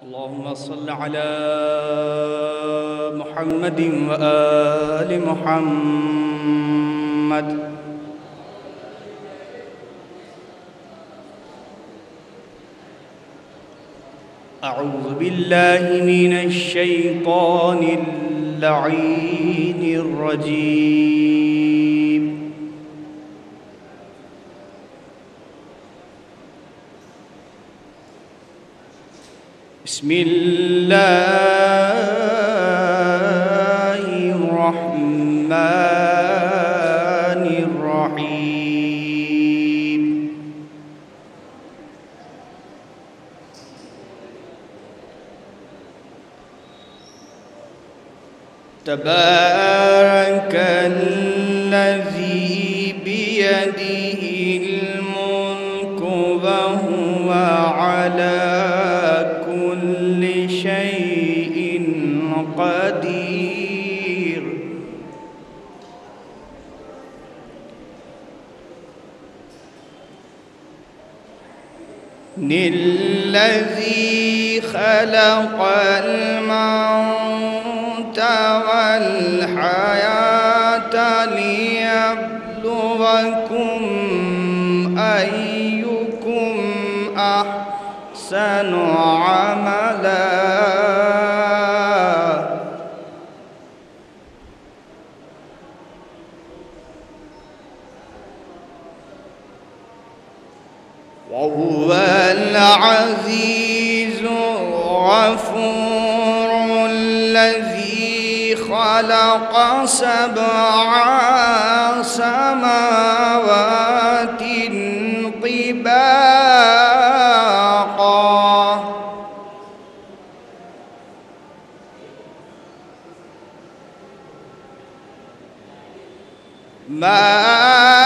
اللهم صل على محمد وآل محمد. أعوذ بالله من الشيطان اللعين الرجيم. بسم الله الرحمن الرحيم. تبارك الذي بيده الذي خلق الموت والحياة ليبلوكم أيكم أحسن عملا. العزيز الغفور الذي خلق سبع سماوات طباقا. ما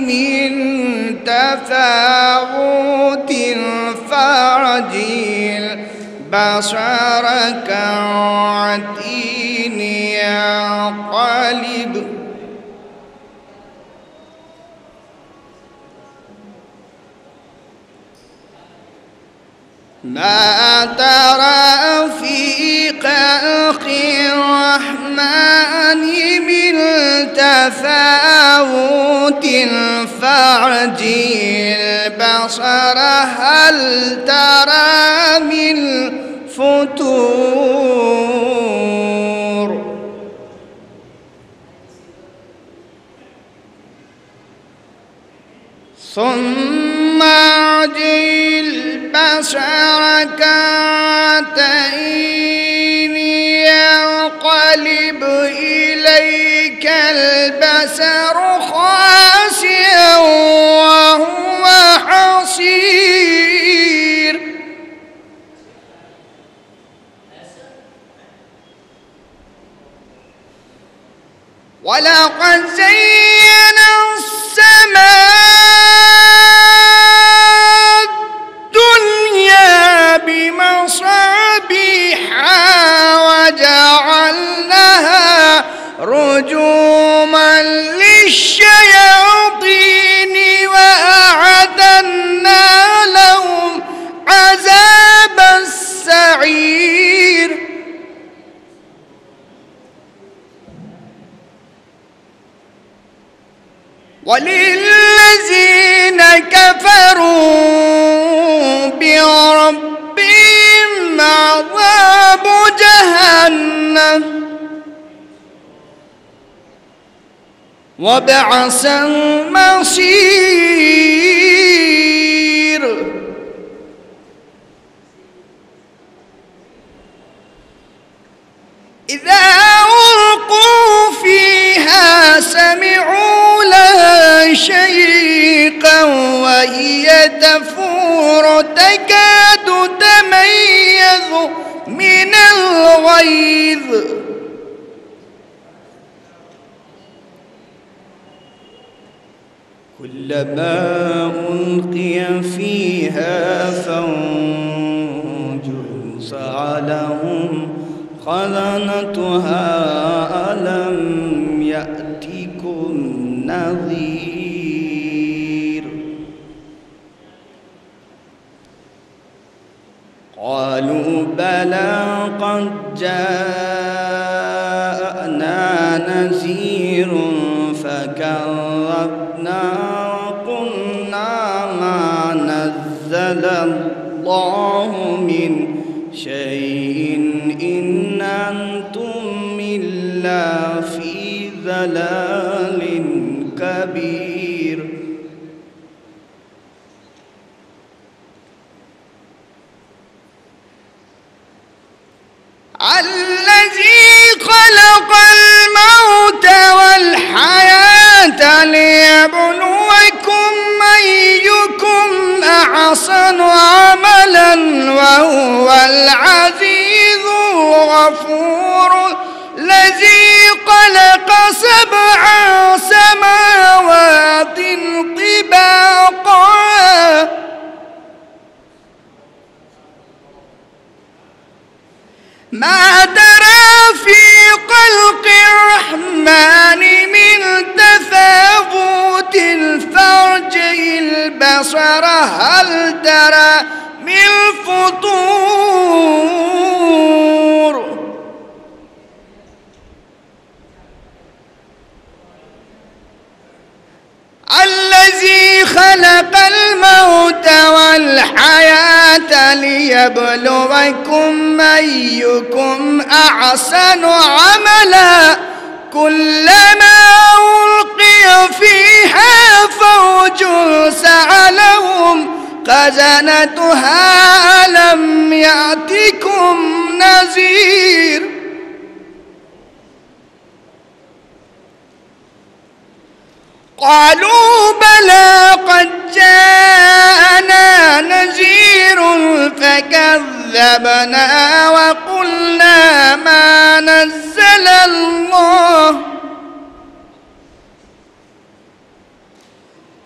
من تفاوت فرجيل بصر كالعتين ينقلب ما ترى في خلق الرحمن من تفاوت فاعجل البصر هل ترى من فتور ثم عجل البصر كاتين ينقلب إليك البصر خاسئا ولقد زينا السماء وللذين كفروا بربهم عذاب جهنم. وبعث المصير تكاد تميز من الغيظ. كلما ألقي فيها فوج سعلهم خزنتها ألم يأتكم نذير قالوا بلى قد جاءنا نذير فكذبنا وقلنا ما نزل الله من شيء إن أنتم إلا في ضلال كبير. والحياة ليبلوكم أيكم أحسن عملا وهو العزيز الغفور الذي خلق سبع سماوات طباقا. ما ترى في خلق الرحمن من تفاوت فارجع البصر هل ترى من فطور؟ الذي خلق الموت والحياة ليبلوكم أيكم أحسن عملا. كلما فيها فوج سألهم خزنتها ألم يأتكم نذير قالوا بلى قد جاءنا نذير فكذبنا وقلنا ما نزل الله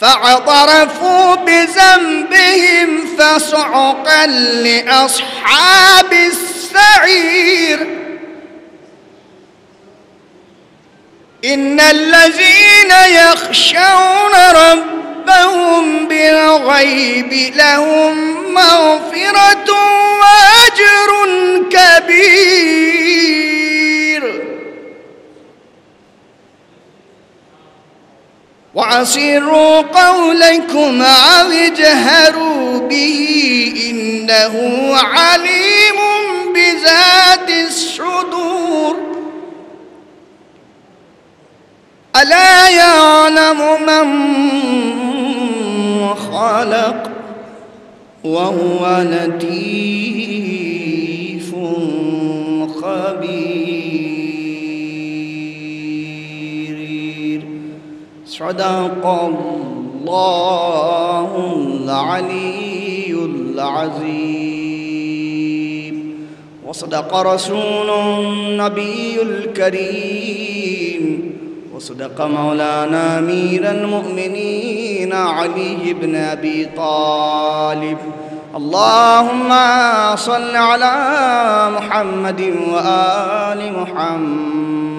فاعترفوا بذنبهم فسحقا لأصحاب السعير. إن الذين يخشون ربهم بالغيب لهم مغفرة وأسروا قولكم أو اجهروا به إنه عليم بذات الصدور. ألا يعلم من خلق وهو لطيف خبير. صدق الله العلي العظيم. وصدق رسول النبي الكريم. وصدق مولانا أمير المؤمنين علي بن أبي طالب. اللهم صل على محمد وآل محمد.